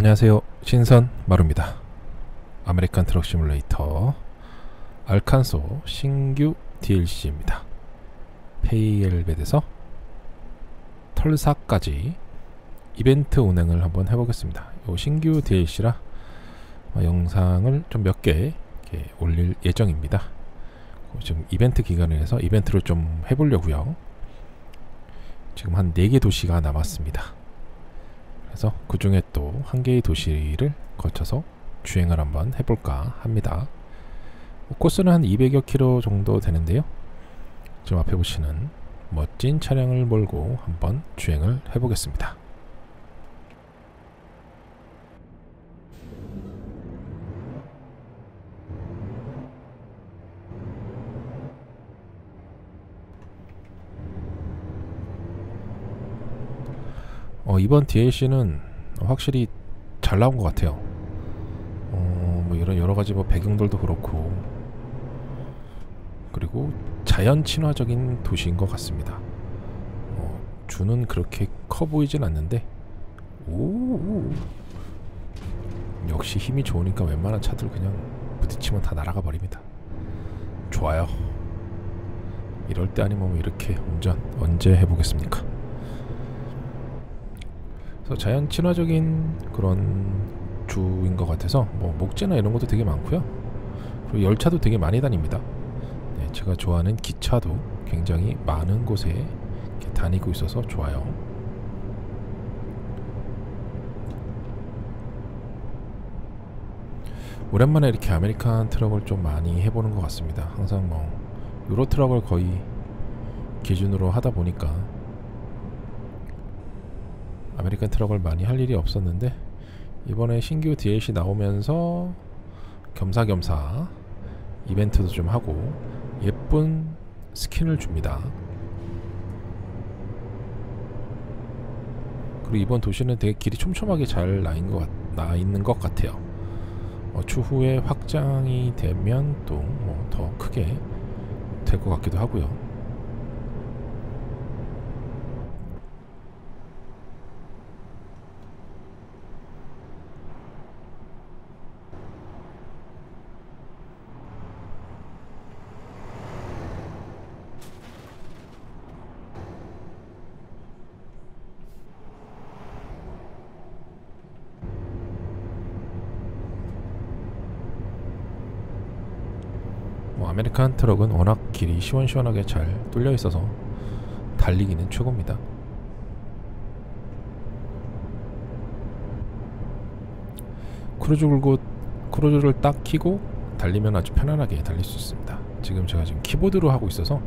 안녕하세요. 신선 마루입니다. 아메리칸 트럭 시뮬레이터 알칸소 신규 DLC입니다. 페이엣빌에서 털사까지 이벤트 운행을 한번 해보겠습니다. 요 신규 DLC라 영상을 좀 몇 개 올릴 예정입니다. 지금 이벤트 기간에서 이벤트를 좀 해보려고요. 지금 한 4개 도시가 남았습니다. 그래서 그 중에 또 한 개의 도시를 거쳐서 주행을 한번 해볼까 합니다. 코스는 한 200여 킬로 정도 되는데요. 지금 앞에 보시는 멋진 차량을 몰고 한번 주행을 해보겠습니다. 어, 이번 DLC는 확실히 잘 나온 것 같아요. 어, 뭐 이런 여러 가지 뭐 배경들도 그렇고 그리고 자연 친화적인 도시인 것 같습니다. 어, 주는 그렇게 커 보이진 않는데 오 역시 힘이 좋으니까 웬만한 차들 그냥 부딪히면 다 날아가 버립니다. 좋아요. 이럴 때 아니면 뭐 이렇게 운전 언제 해보겠습니까? 그래서 자연 친화적인 그런 주인 것 같아서 뭐 목재나 이런 것도 되게 많고요. 그리고 열차도 되게 많이 다닙니다. 네, 제가 좋아하는 기차도 굉장히 많은 곳에 다니고 있어서 좋아요. 오랜만에 이렇게 아메리칸 트럭을 좀 많이 해보는 것 같습니다. 항상 뭐 유로 트럭을 거의 기준으로 하다 보니까 아메리칸 트럭을 많이 할 일이 없었는데 이번에 신규 DLC 나오면서 겸사겸사 이벤트도 좀 하고 예쁜 skin을 줍니다. 그리고 이번 도시는 되게 길이 촘촘하게 잘 나 있는 것, 같, 나 있는 것 같아요. 어, 추후에 확장이 되면 또 뭐 더 크게 될 것 같기도 하고요. 뭐 아메리칸 트럭은 워낙 길이 시원시원하게 잘 뚫려 있어서 달리기는 최고입니다. 크루즈 굴고 cruise를 딱 키고 달리면 아주 편안하게 달릴 수 있습니다. 지금 제가 지금 키보드로 하고 있어서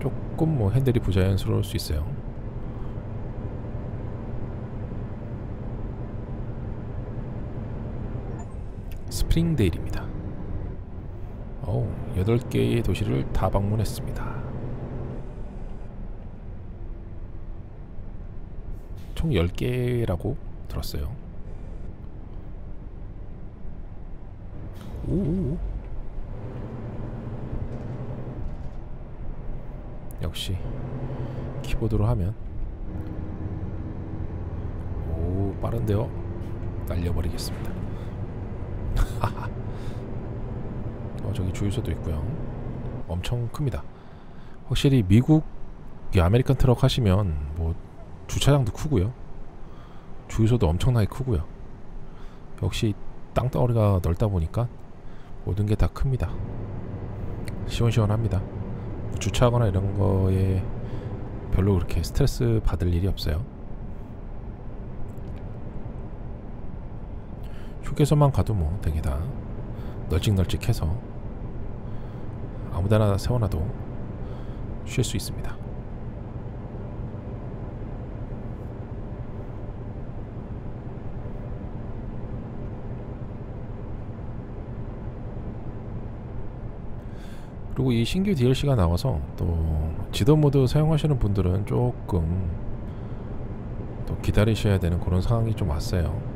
조금 뭐 핸들이 부자연스러울 수 있어요. 스프링데일입니다. 오, 8개의 도시를 다 방문했습니다. 총 10개라고 들었어요. 오. 역시 키보드로 하면 오 빠른데요. 날려버리겠습니다. 어, 저기 주유소도 있고요. 엄청 큽니다. 확실히 미국 아메리칸 트럭 하시면 뭐 주차장도 크고요. 주유소도 엄청나게 크고요. 역시 땅덩어리가 넓다 보니까 모든 게 다 큽니다. 시원시원합니다. 주차하거나 이런 거에 별로 그렇게 스트레스 받을 일이 없어요. 휴게소만 가도 뭐 되게 다 널찍널찍해서 아무데나 세워놔도 쉴 수 있습니다. 그리고 이 신규 DLC가 나와서 또 지도 모드 사용하시는 분들은 조금 또 기다리셔야 되는 그런 상황이 좀 왔어요.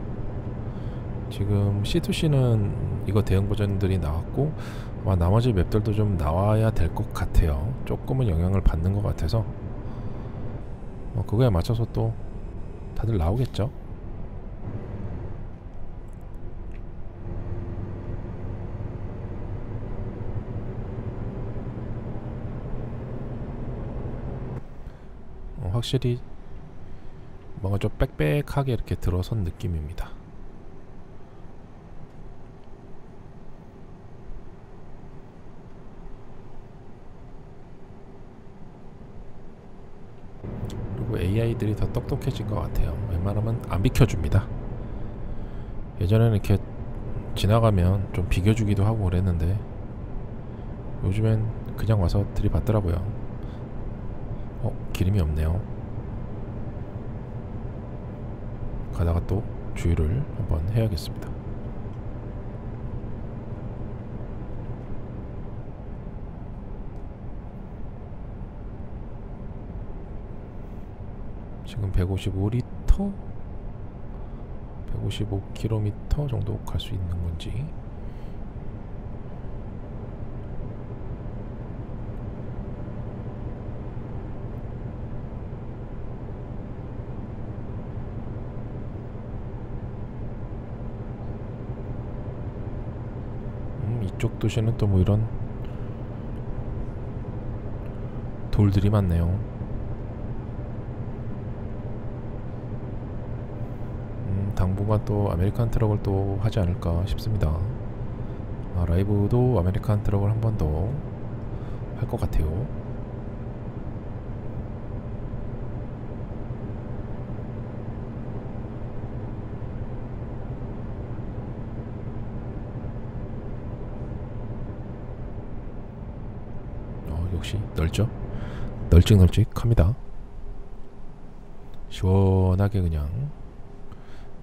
지금 C2C는 이거 대응 버전들이 나왔고 아마 나머지 맵들도 좀 나와야 될 것 같아요. 조금은 영향을 받는 것 같아서 뭐 그거에 맞춰서 또 다들 나오겠죠. 어, 확실히 뭔가 좀 빽빽하게 이렇게 들어선 느낌입니다. AI들이 더 똑똑해진 것 같아요. 웬만하면 안 비켜줍니다. 예전에는 이렇게 지나가면 좀 비켜주기도 하고 그랬는데 요즘엔 그냥 와서 들이받더라고요. 어, 기름이 없네요. 가다가 또 주의를 한번 해야겠습니다. 지금 155리터 155km 정도 갈 수 있는 건지 음, 이쪽 도시는 또 뭐 이런 돌들이 많네요. 음, 당분간 또 아메리칸 트럭을 또 하지 않을까 싶습니다. 아, 라이브도 아메리칸 트럭을 한 번 더 할 것 같아요. 어, 역시 넓죠? 널찍널찍합니다. 시원하게 그냥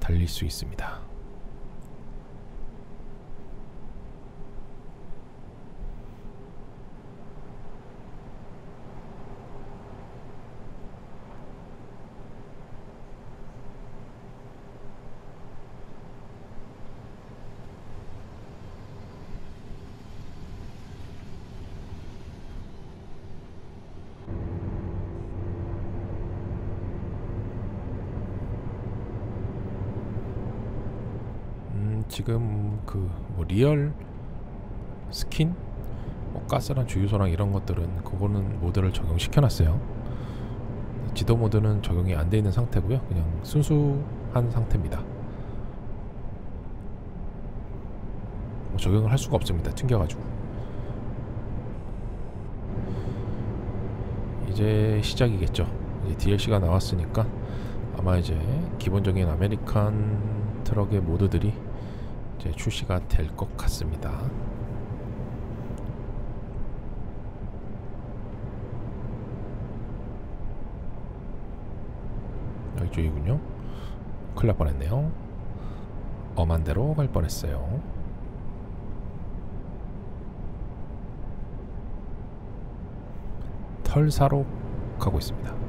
달릴 수 있습니다. 음, 지금 그 뭐 real skin, 뭐 가스랑 주유소랑 이런 것들은 그거는 mod를 적용시켜 놨어요. 지도 mod는 적용이 안 돼 있는 상태고요. 그냥 순수한 상태입니다. 뭐 적용을 할 수가 없습니다. 튕겨가지고. 이제 시작이겠죠. 이제 DLC가 나왔으니까 아마 이제 기본적인 아메리칸 트럭의 mod들이 이제 출시가 될 것 같습니다. 여기 쪽이군요. 큰일 날 뻔했네요. 데로 갈 뻔했어요. 털사로 가고 있습니다.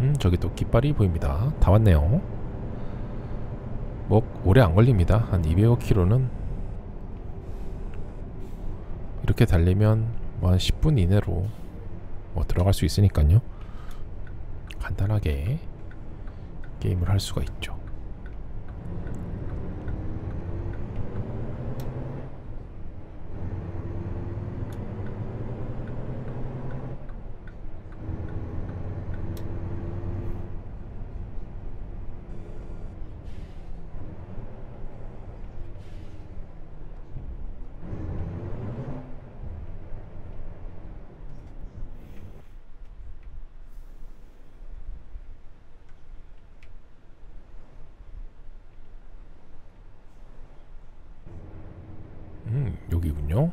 음, 저기 또 깃발이 보입니다. 다 왔네요. 뭐 오래 안 걸립니다. 한 200km는 이렇게 달리면 뭐 한 10분 이내로 뭐 들어갈 수 있으니까요. 간단하게 게임을 할 수가 있죠. 음, 여기군요.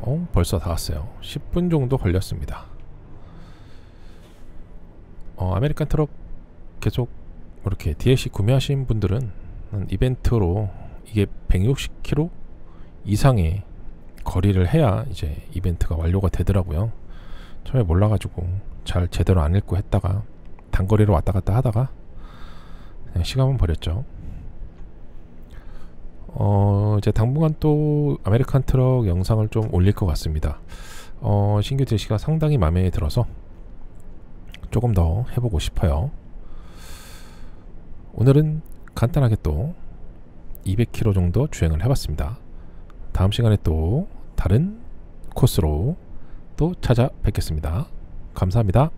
어, 벌써 다 왔어요. 10분 정도 걸렸습니다. 어, 아메리칸 트럭 계속 이렇게 DLC 구매하신 분들은 한 이벤트로 이게 160km 이상의 거리를 해야 이제 이벤트가 완료가 되더라고요. 처음에 몰라가지고 잘 제대로 안 읽고 했다가 단거리로 왔다 갔다 하다가 시간만 버렸죠. 어 이제 당분간 또 아메리칸 트럭 영상을 좀 올릴 것 같습니다. 어 신규 제시가 상당히 마음에 들어서 조금 더 해보고 싶어요. 오늘은 간단하게 또 200km 정도 주행을 해봤습니다. 다음 시간에 또 다른 코스로 또 찾아뵙겠습니다. 감사합니다.